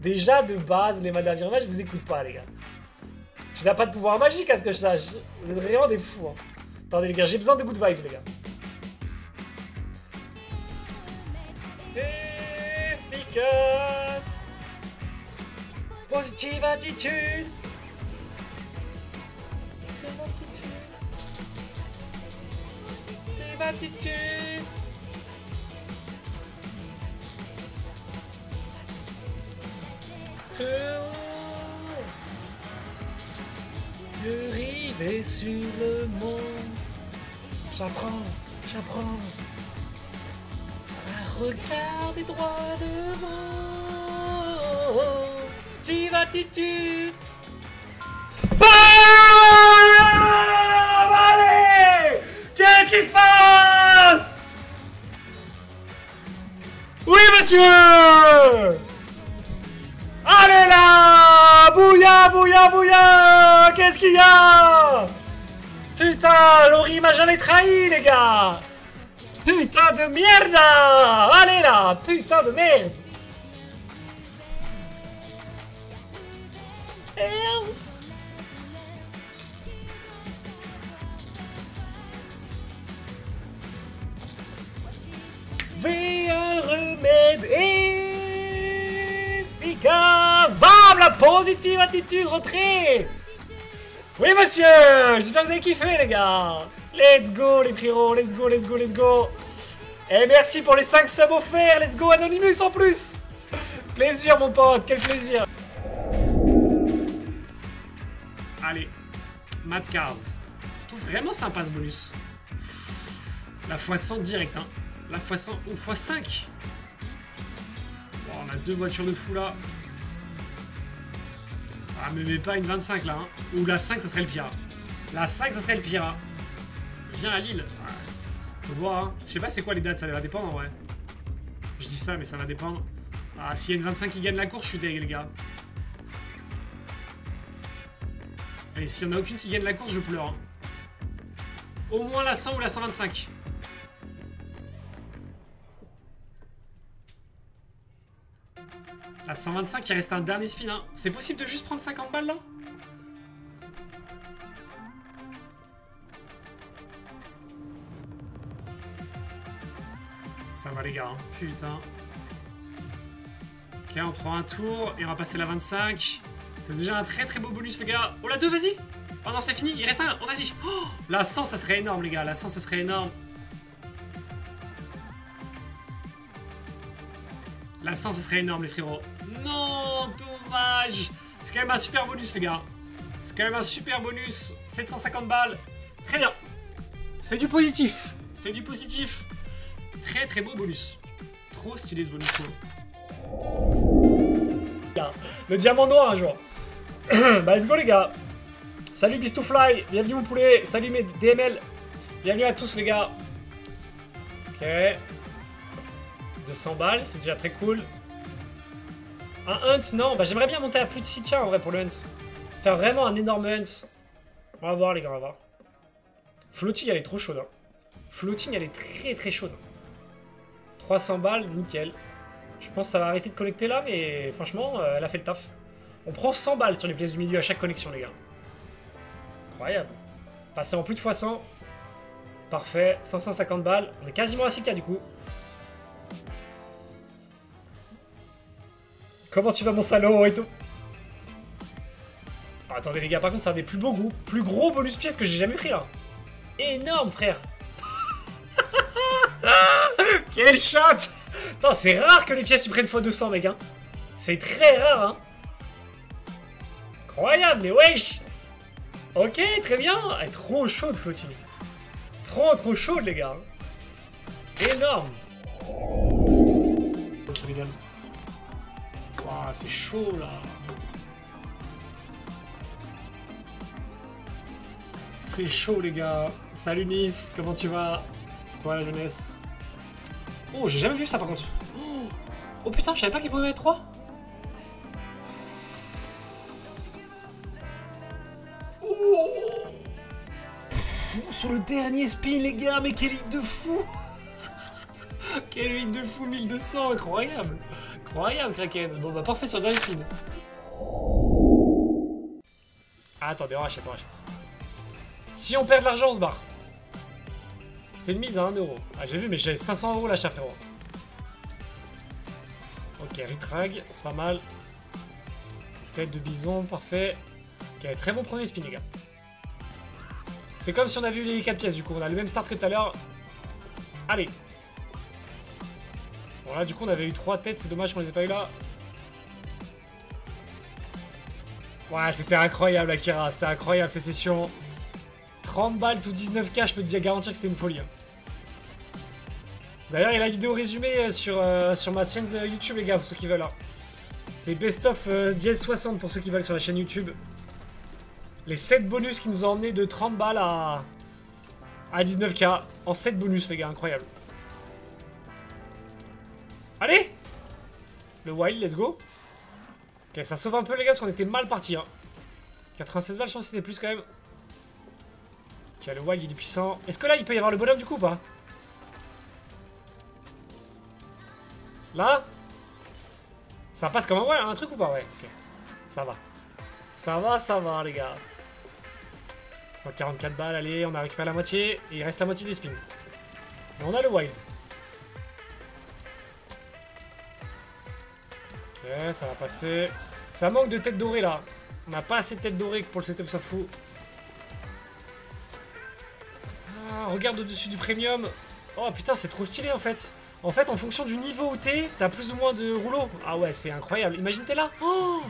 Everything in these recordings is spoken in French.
Déjà, de base, les Madame je vous écoute pas, les gars. Tu n'as pas de pouvoir magique, à ce que je sache. Vous êtes vraiment des fous. Hein. Attendez, les gars, j'ai besoin de good vibes, les gars. Efficace Positive attitude Positive attitude Positive attitude Tu rives sur le monde. J'apprends, j'apprends à regarder droit devant. Tu Bam Allez Qu'est-ce qui se passe? Oui, monsieur Bouya, Qu'est-ce qu'il y a? Putain, Laurie m'a jamais trahi, les gars. Putain de merde. Allez là Putain de merde La positive attitude, retrait Oui monsieur J'espère que vous avez kiffé les gars Let's go les frérots, let's go, let's go, let's go Et merci pour les 5 subs offerts, let's go Anonymous en plus Plaisir mon pote, quel plaisir Allez, Mad Cars. Tout vraiment sympa ce bonus. La x100 direct, hein. La x100 ou x5. on a deux voitures de fou là. Ah, mais, mais pas une 25 là. Hein. Ou la 5, ça serait le pire. La 5, ça serait le pire. Hein. Viens à Lille. Faut voir. Hein. Je sais pas c'est quoi les dates, ça va dépendre en vrai. Je dis ça, mais ça va dépendre. Ah, s'il y a une 25 qui gagne la course, je suis deg, les gars. Et s'il n'y en a aucune qui gagne la course, je pleure. Hein. Au moins la 100 ou la 125. La 125, il reste un dernier spin. Hein. C'est possible de juste prendre 50 balles là? Ça va les gars, hein. putain. Ok, on prend un tour et on va passer la 25. C'est déjà un très très beau bonus les gars. Oh la 2, vas-y Oh non, c'est fini, il reste un. Oh, vas-y oh, La 100, ça serait énorme les gars. La 100, ça serait énorme. La 100, ça serait énorme les frérots. Dommage C'est quand même un super bonus les gars. C'est quand même un super bonus. 750 balles. Très bien. C'est du positif. C'est du positif. Très très beau bonus. Trop stylé ce bonus. Le diamant noir un jour. bah let's go les gars Salut Beast2Fly, bienvenue mon poulet, salut mes DML, bienvenue à tous les gars. Ok. 200 balles, c'est déjà très cool. Un hunt, non, bah j'aimerais bien monter à plus de 6k en vrai pour le hunt. Faire vraiment un énorme hunt. On va voir les gars, on va voir. Floating elle est trop chaude. Hein. Floating elle est très très chaude. 300 balles, nickel. Je pense que ça va arrêter de connecter là, mais franchement, euh, elle a fait le taf. On prend 100 balles sur les pièces du milieu à chaque connexion, les gars. Incroyable. Passer en plus de fois 100. Parfait. 550 balles. On est quasiment à 6K du coup. Comment tu vas mon salaud et tout ah, Attendez les gars, par contre c'est un des plus beaux goûts. Plus gros bonus pièces que j'ai jamais pris là. Énorme frère. Quel shot c'est rare que les pièces tu prennes x200 mec hein. C'est très rare hein. Incroyable, mais wesh Ok, très bien Elle est trop chaude, Flotti. Trop, trop chaude, les gars. Énorme c'est chaud, là. C'est chaud, les gars. Salut, Nice. Comment tu vas? C'est toi, la jeunesse. Oh, j'ai jamais vu ça, par contre. Oh, oh putain, je savais pas qu'il pouvait mettre 3 sur le dernier spin, les gars, mais quel hit de fou Quel hit de fou, 1200, incroyable Incroyable, Kraken. Bon, bah, parfait sur le dernier spin. Ah, attendez, on rachète, on rachète. Si on perd de l'argent, on se barre. C'est une mise à 1 euro. Ah, j'ai vu, mais j'ai 500 euros l'achat, frérot. Ok, retrag, c'est pas mal. Tête de bison, parfait. Ok, très bon premier spin, les gars. C'est comme si on avait eu les 4 pièces, du coup. On a le même start que tout à l'heure. Allez. Bon, là, du coup, on avait eu 3 têtes. C'est dommage qu'on les ait pas eu là. Ouais, c'était incroyable, Akira. C'était incroyable, cette session. 30 balles, tout 19k, je peux te garantir que c'était une folie. hein. D'ailleurs, il y a la vidéo résumée euh, sur, euh, sur ma chaîne YouTube, les gars, pour ceux qui veulent. hein. C'est Best of euh, Dièse 60 pour ceux qui veulent sur la chaîne YouTube. Les 7 bonus qui nous ont emmené de 30 balles à, à 19k. En 7 bonus, les gars, incroyable. Allez Le wild, let's go. Ok, ça sauve un peu, les gars, parce qu'on était mal parti. Hein. 96 balles, je pense que c'était plus quand même. Ok, le wild, il est puissant. Est-ce que là, il peut y avoir le bonhomme du coup ou pas Là Ça passe comme un, ouais, un truc ou pas? Ouais, ok. Ça va. Ça va, ça va, les gars. 144 balles, allez, on a récupéré la moitié. Et il reste la moitié des spins. Et on a le wild. Ok, ça va passer. Ça manque de tête dorée, là. On n'a pas assez de tête dorée pour le setup, ça fout. Ah, regarde au-dessus du premium. Oh putain, c'est trop stylé en fait. En fait, en fonction du niveau où t'es, t'as plus ou moins de rouleaux. Ah ouais, c'est incroyable. Imagine t'es là. Oh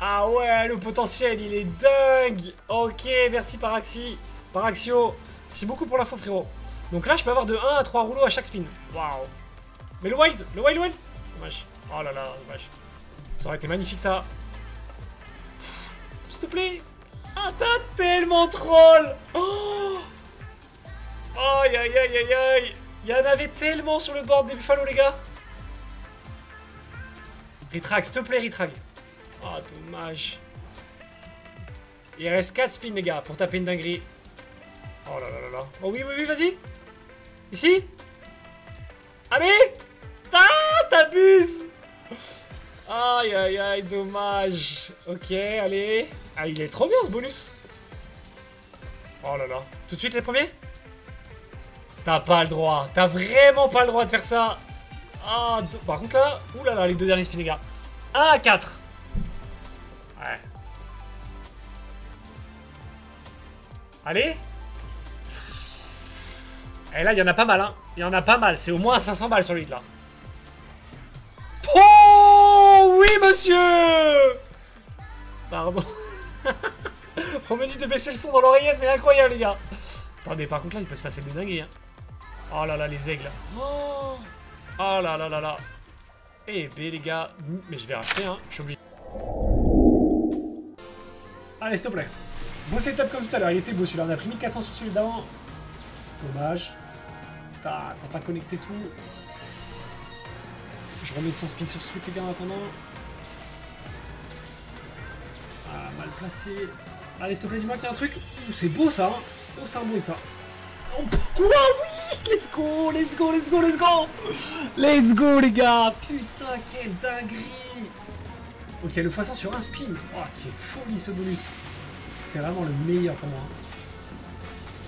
ah ouais, le potentiel, il est dingue. Ok, merci Paraxi. Paraxio. C'est beaucoup pour l'info, frérot. Donc là, je peux avoir de 1 à 3 rouleaux à chaque spin. Waouh. Mais le wild, le wild, wild. Dommage. Oh là là, dommage. Ça aurait été magnifique, ça. S'il te plaît. Ah, t'as tellement troll. Oh. Aïe aïe aïe aïe aïe. Il y en avait tellement sur le board des Buffalo les gars. Retrag, s'il te plaît Retrag Oh dommage. Il reste 4 spins les gars pour taper une dinguerie. Oh là là là là. Oh oui oui oui vas-y. Ici. Allez. Ah t'abuses Aïe aïe aïe dommage Ok allez Ah il est trop bien ce bonus Oh là là Tout de suite les premiers? T'as pas le droit. T'as vraiment pas le droit de faire ça. Ah, par contre là, oulala, là là, les deux derniers spins, les gars. 1 à 4. Ouais. Allez. Et là, il y en a pas mal, hein. Il y en a pas mal. C'est au moins 500 balles sur lui, là. Oui, monsieur Pardon. On me dit de baisser le son dans l'oreillette, mais incroyable, les gars. Attendez, par contre là, il peut se passer des dingueries. Hein. Oh là là, les aigles. Oh, là là là là. Eh ben les gars, mais je vais racheter, hein. Je suis obligé. Allez, s'il te plaît. Beau setup comme tout à l'heure, il était beau celui-là. On a pris 1400 sur celui d'avant. Dommage. T'as pas connecté tout. Je remets 100 spin sur truc, les gars, en attendant. Placé. Allez, s'il te plaît, dis-moi qu'il y a un truc. C'est beau ça, hein. Oh, c'est un bruit ça. Oh, Oui Let's go Let's go Let's go Let's go Let's go, les gars Putain, quelle dinguerie Ok, le x100 sur un spin. Oh, quelle folie ce bonus. C'est vraiment le meilleur pour moi.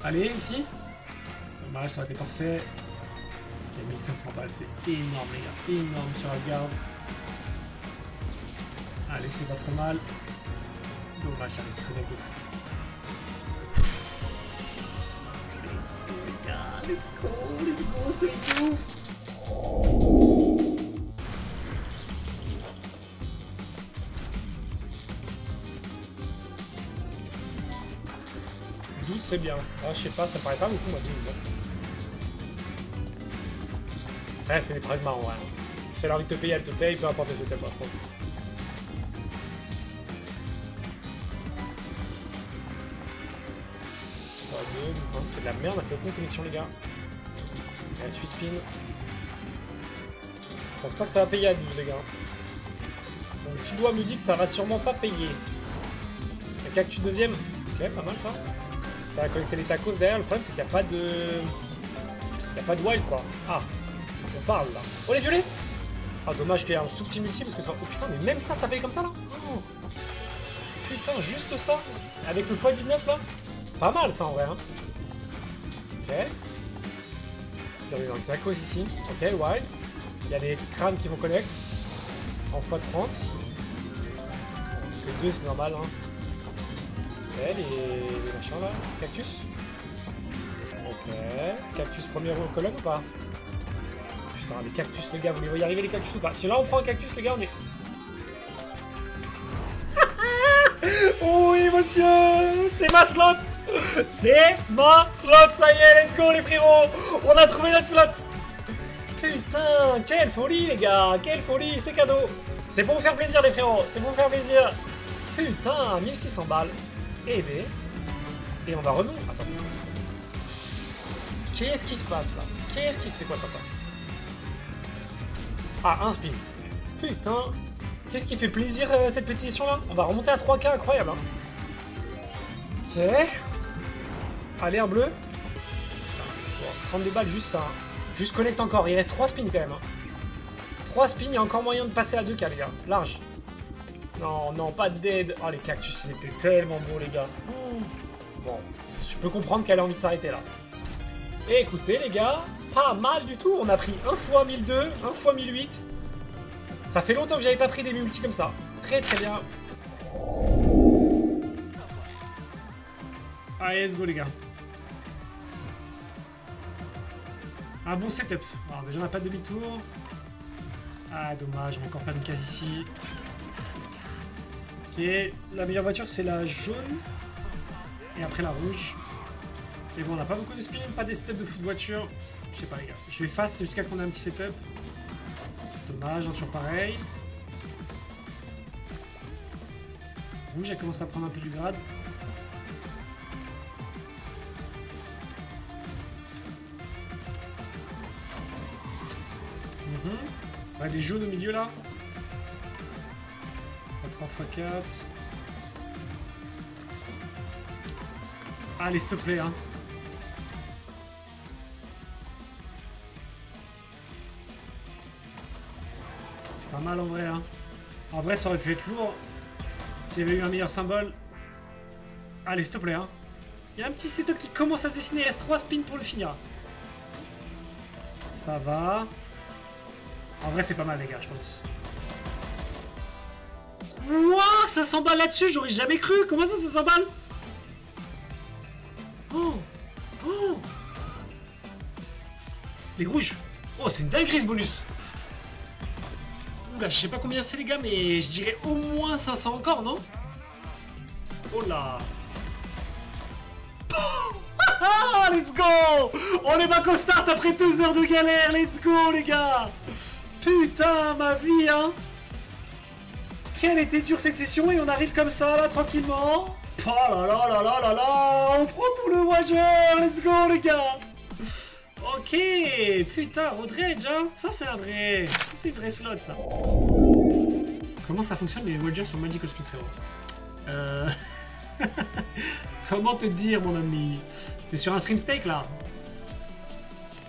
Allez, ici. Dommage, ça aurait été parfait. Ok, 1500 balles, c'est énorme, les gars. Énorme sur Asgard. Allez, c'est pas trop mal. Dommage, ça qui connecte de fou. Let's go, les gars. Let's go, let's go, de ouf. C'est bien. Ah, je sais pas, ça me paraît pas beaucoup, moi, 12. Bon. Après, c'est des pragmas, ouais. Si elle a envie de te payer, elle te paye, peu importe le setup, hein, je pense. C'est de la merde, a fait aucune connexion, les gars. Elle suit spin. Je pense pas que ça va payer à 12, les gars. Mon petit doigt me dit que ça va sûrement pas payer. La cactus deuxième. Ok, pas mal ça. Ça va connecter les tacos derrière. Le problème, c'est qu'il n'y a pas de. Il n'y a pas de wild, quoi. Ah, on parle là. Oh, les violets Ah, dommage qu'il y ait un tout petit multi parce que ça. Oh putain, mais même ça, ça paye comme ça là Oh. Putain, juste ça Avec le x19 là Pas mal ça en vrai. Hein. Ok. Il y a un tacos ici. Ok, wild. Il y a des crânes qui vont connect. En x30. Que 2 c'est normal. Hein. Ok, les, machins là. Cactus. Ok. Cactus premier colonne ou pas? Putain, les cactus, les gars, vous les voyez arriver les cactus ou pas? Si là on prend un cactus, les gars, on est. oui, monsieur C'est ma slot C'est ma slot, ça y est, let's go les frérots On a trouvé notre slot Putain, quelle folie les gars Quelle folie, c'est cadeau C'est pour vous faire plaisir les frérots, c'est pour vous faire plaisir Putain, 1600 balles Et B. Et on va remonter. Attends. Qu'est-ce qui se passe là? Qu'est-ce qui se fait quoi, papa? Ah, un spin. Putain. Qu'est-ce qui fait plaisir euh, cette petite session là On va remonter à 3K, incroyable. Hein. Ok. Allez, un bleu. Bon, 32 balles, juste ça. Hein. Juste connecte encore. Il reste 3 spins quand même. 3 hein. spins, il y a encore moyen de passer à 2K, les gars. Large. Non, non, pas de dead. Oh, les cactus, c'était tellement beau, les gars. Bon, je peux comprendre qu'elle a envie de s'arrêter là. Et écoutez, les gars, pas mal du tout. On a pris 1 fois 1002, 1 fois 1008. Ça fait longtemps que j'avais pas pris des multis comme ça. Très très bien. Allez, let's go les gars. Un bon setup. Alors déjà on n'a pas de demi-tour. Ah dommage, on encore pas de case ici. Ok, la meilleure voiture c'est la jaune. Et après la rouge. Et bon, on n'a pas beaucoup de spin, pas des setups de foot voiture. Je sais pas les gars. Je vais fast jusqu'à qu'on ait un petit setup. Dommage, hein, toujours pareil. Rouge, elle commence à prendre un peu du grade. Mhm. des jaunes au milieu là. 3 x 4. Allez, s'il te plaît, hein. Pas mal en vrai. Hein. En vrai, ça aurait pu être lourd. S'il y avait eu un meilleur symbole. Allez, s'il te plaît. Hein. Il y a un petit setup qui commence à se dessiner. Il reste 3 spins pour le finir. Ça va. En vrai, c'est pas mal, les gars, je pense. Wouah Ça s'emballe là-dessus J'aurais jamais cru. Comment ça, ça s'emballe? Oh Oh. Les rouges Oh, c'est une dinguerie, ce bonus. Je sais pas combien c'est les gars, mais je dirais au moins 500 encore, non? Oh là. Ah, Let's go. On est back au start après 12 heures de galère, let's go les gars Putain, ma vie, hein. Quelle était dure cette session et on arrive comme ça, là, tranquillement. Oh là là là là là là On prend tout le wager Let's go les gars. Ok, putain, Rodredge, hein. Ça, c'est un vrai... Ça, c'est vrai slot, ça. Comment ça fonctionne, les Wagers sur Speed, frérot? Euh... Comment te dire, mon ami? T'es sur un stream steak, là?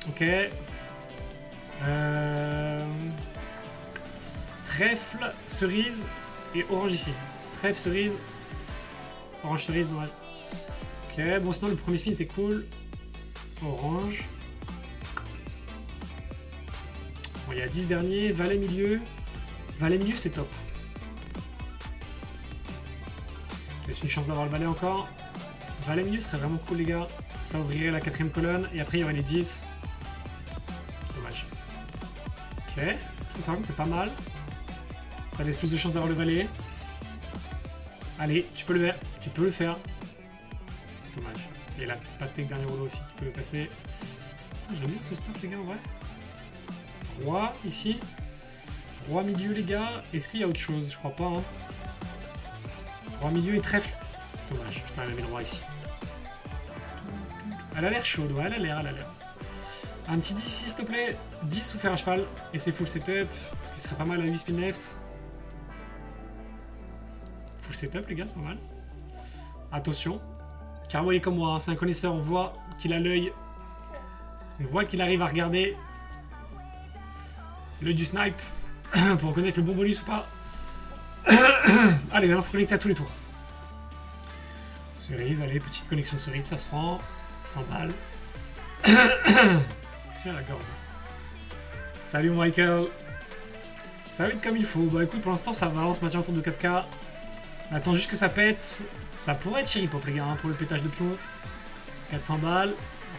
Ok. Euh... Trèfle, cerise et orange ici. Trèfle, cerise, orange, cerise, dommage. Ok, bon, sinon, le premier spin était cool. Orange. Bon, il y a 10 derniers. Valet milieu. Valet milieu, c'est top. J'ai une chance d'avoir le valet encore. Valet milieu serait vraiment cool, les gars. Ça ouvrirait la quatrième colonne. Et après, il y aurait les 10. Dommage. Ça, c'est pas mal. Ça laisse plus de chance d'avoir le valet. Allez, tu peux le faire. Tu peux le faire. Dommage. Et la pastèque dernier rouleau aussi, tu peux le passer. J'aime bien ce stuff, les gars, en vrai. Roi, ici. Roi milieu, les gars. Est-ce qu'il y a autre chose? Je crois pas. Hein. Roi milieu et trèfle. Dommage. Putain, elle a mis le roi ici. Elle a l'air chaude, ouais, elle a l'air, elle a l'air. Un petit 10 s'il te plaît. 10 ou faire un cheval. Et c'est full setup. Parce qu'il serait pas mal à 8 spin left. Full setup, les gars, c'est pas mal. Attention. Car est comme moi, hein, c'est un connaisseur. On voit qu'il a l'œil. On voit qu'il arrive à regarder. Le du snipe. pour reconnaître le bon bonus ou pas. allez, maintenant, faut connecter à tous les tours. Cerise, allez, petite connexion de cerise, ça se prend. 100 balles. La Salut Michael Ça va être comme il faut. Bah écoute, pour l'instant, ça se maintient autour de 4K. On attend juste que ça pète. Ça pourrait être Cherry Pop, les gars, hein, pour le pétage de plomb. 400 balles.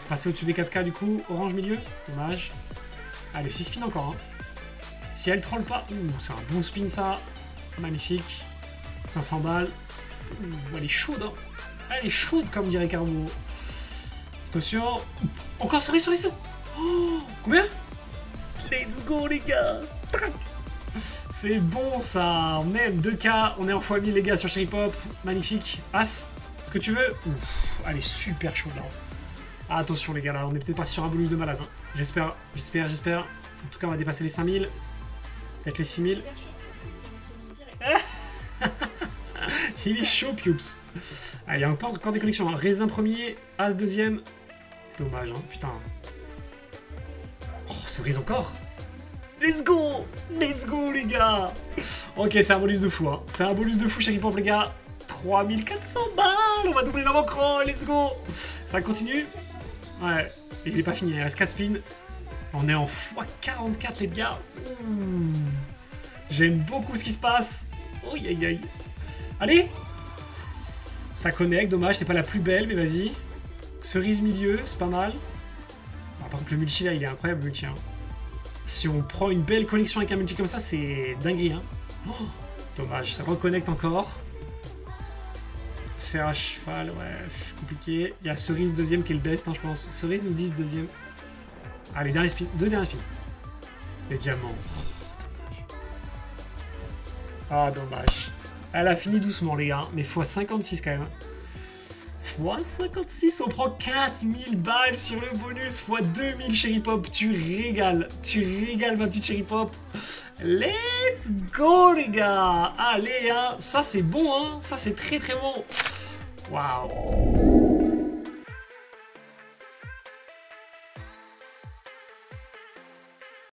Passer au-dessus des 4K, du coup. Orange milieu. Dommage. Allez, 6 spins encore. Hein. Si elle troll pas... Ouh, c'est un bon spin, ça. Magnifique. 500 balles. Elle est chaude, hein. Elle est chaude, comme dirait Carbo. Attention. Encore cerise, cerise. Oh, combien Let's go, les gars. C'est bon, ça. On est 2K. On est en x1000, les gars, sur Cherry Pop. Magnifique. As, ce que tu veux. Ouf, elle est super chaude, là. Ah, attention, les gars, là. On est peut-être pas sur un bonus de malade. Hein. J'espère, j'espère, j'espère. En tout cas, on va dépasser les 5000. Peut-être les 6000. Il est chaud, Piops. Ah, il y a encore, encore des connexions. Hein. Raisin premier, As deuxième. Dommage, hein. Putain. Oh, cerise encore. Let's go Let's go, les gars Ok, c'est un bonus de fou, hein. C'est un bonus de fou, Cherry Pop, les gars. 3400 balles On va doubler dans cran, let's go Ça continue Ouais, il est pas fini, il reste 4 spins. On est en x44, les gars. J'aime beaucoup ce qui se passe. Oh, aïe, aïe. Allez Ça connecte, dommage, c'est pas la plus belle, mais vas-y. Cerise milieu, c'est pas mal. Ah, par contre, le multi là, il est incroyable, le multi. Hein. Si on prend une belle connexion avec un multi comme ça, c'est dinguerie. Hein. Oh, dommage, ça reconnecte encore. Faire à cheval, ouais, compliqué. Il y a Cerise deuxième qui est le best, hein, je pense. Cerise ou 10 deuxième? Allez, dernier spin. Deux derniers spins. Les diamants. Ah, dommage. Elle a fini doucement, les gars. Mais x56 quand même. X56, on prend 4000 balles sur le bonus. x2000 Cherry Pop. Tu régales. Tu régales, ma petite Cherry Pop. Let's go, les gars. Allez, hein. Ça, c'est bon, hein. Ça, c'est très, très bon. Waouh.